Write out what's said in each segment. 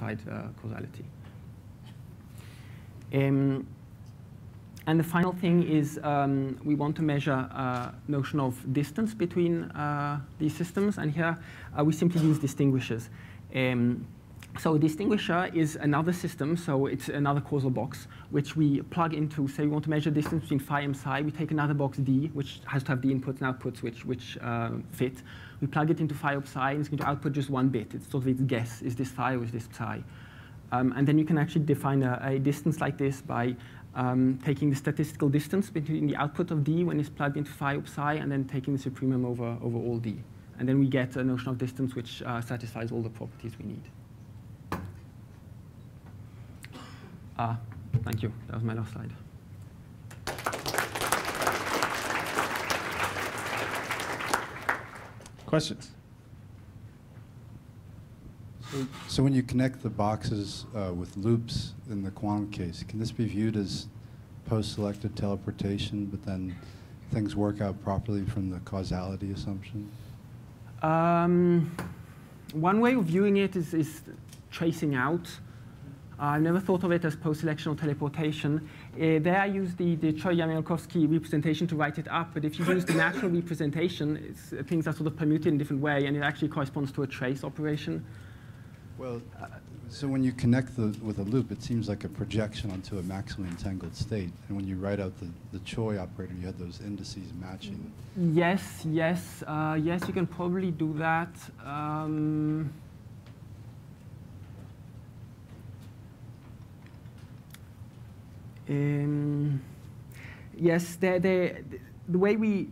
uh, causality. Um, and the final thing is um, we want to measure uh, notion of distance between uh, these systems. And here uh, we simply use distinguishers. Um, so distinguisher is another system, so it's another causal box, which we plug into, say we want to measure distance between phi and psi, we take another box D, which has to have the inputs and outputs which, which uh, fit. We plug it into phi of psi, and it's going to output just one bit. It's sort of its guess, is this phi or is this psi? Um, and then you can actually define a, a distance like this by um, taking the statistical distance between the output of D when it's plugged into phi of psi, and then taking the supremum over, over all D. And then we get a notion of distance which uh, satisfies all the properties we need. Ah, thank you. That was my last slide. Questions? So, so when you connect the boxes uh, with loops in the quantum case, can this be viewed as post-selected teleportation, but then things work out properly from the causality assumption? Um, one way of viewing it is, is tracing out. I never thought of it as post-selection or teleportation. Uh, there I use the, the Choi-Jamiolkowski representation to write it up, but if you use the natural representation, uh, things are sort of permuted in a different way, and it actually corresponds to a trace operation. Well, uh, so when you connect the, with a loop, it seems like a projection onto a maximally entangled state. And when you write out the, the Choi operator, you had those indices matching. Yes, yes, uh, yes, you can probably do that. Um, Um, yes, the, the, the way we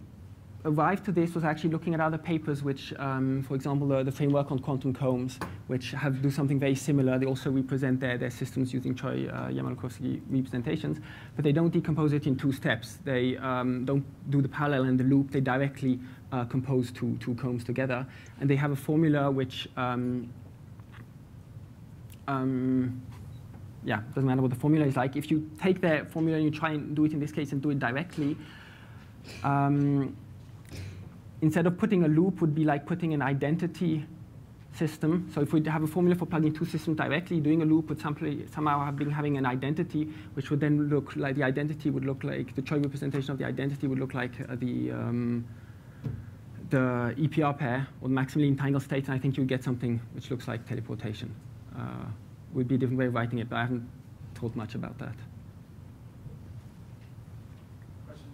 arrived to this was actually looking at other papers which, um, for example, the, the, framework on quantum combs, which have do something very similar. They also represent their, their systems using Choi uh, Jamiolkowski representations, but they don't decompose it in two steps. They um, don't do the parallel and the loop. They directly uh, compose two, two combs together. And they have a formula which um, um yeah, doesn't matter what the formula is like. If you take the formula and you try and do it in this case and do it directly, um, instead of putting a loop would be like putting an identity system. So if we have a formula for plugging two systems directly, doing a loop would simply, somehow have been having an identity, which would then look like the identity would look like, the Choi representation of the identity would look like uh, the, um, the EPR pair or maximally entangled state, and I think you get something which looks like teleportation. Uh, would be a different way of writing it, but I haven't thought much about that. Question?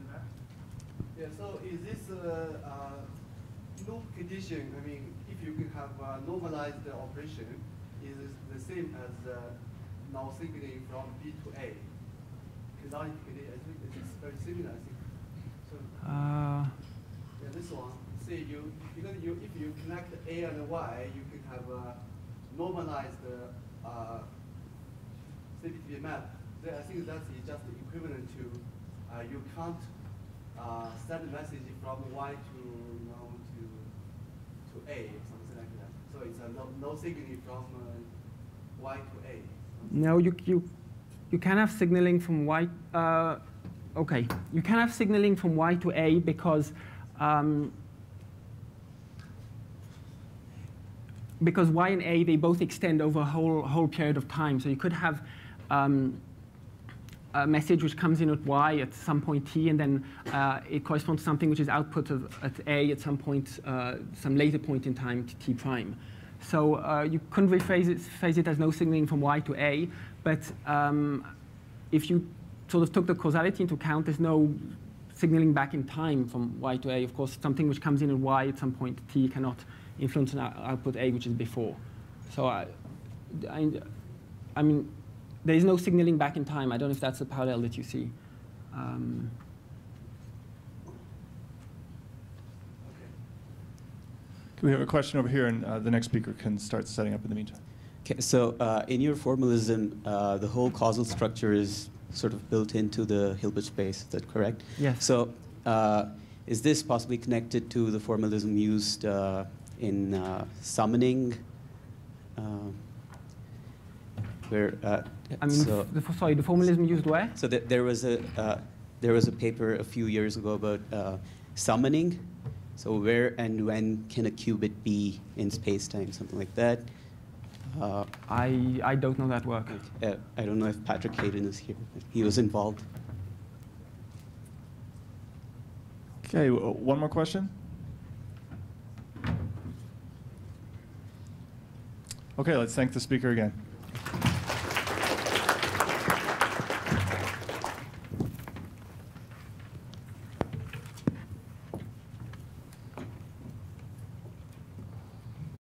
Yeah, so is this uh, uh, loop condition, I mean, if you can have uh, normalized the operation, is the same as uh, now signaling from B to A? Because I think it's very similar, I think. So, uh, yeah, this one, say you, because you, if you connect A and Y, you can have a normalized uh, CPTP map, I think that's just equivalent to uh, you can't uh, send a message from Y to you to to A or something like that. So it's a no, no signaling from uh, Y to A. No, you you you can have signaling from Y. Uh, okay, you can have signaling from Y to A because. Um, because Y and A, they both extend over a whole, whole period of time. So you could have um, a message which comes in at Y at some point T, and then uh, it corresponds to something which is output of, at A at some point, uh, some later point in time T prime. So uh, you couldn't rephrase it, phrase it as no signaling from Y to A, but um, if you sort of took the causality into account, there's no signaling back in time from Y to A. Of course, something which comes in at Y at some point T cannot influence on output A, which is before. So I, I, I, mean, there is no signaling back in time. I don't know if that's the parallel that you see. Um, we have a question over here, and uh, the next speaker can start setting up in the meantime. Okay, so uh, in your formalism, uh, the whole causal structure is sort of built into the Hilbert space. Is that correct? Yes. So uh, is this possibly connected to the formalism used uh, in uh, summoning, uh, where uh, I mean, so, the, sorry, the formalism used where? So th there was a there was a paper a few years ago about summoning. So where and when can a qubit be in space-time, something like that. Uh, I, I don't know that work. uh, I don't know if Patrick Hayden is here. He was involved. Okay, one more question? Okay, let's thank the speaker again.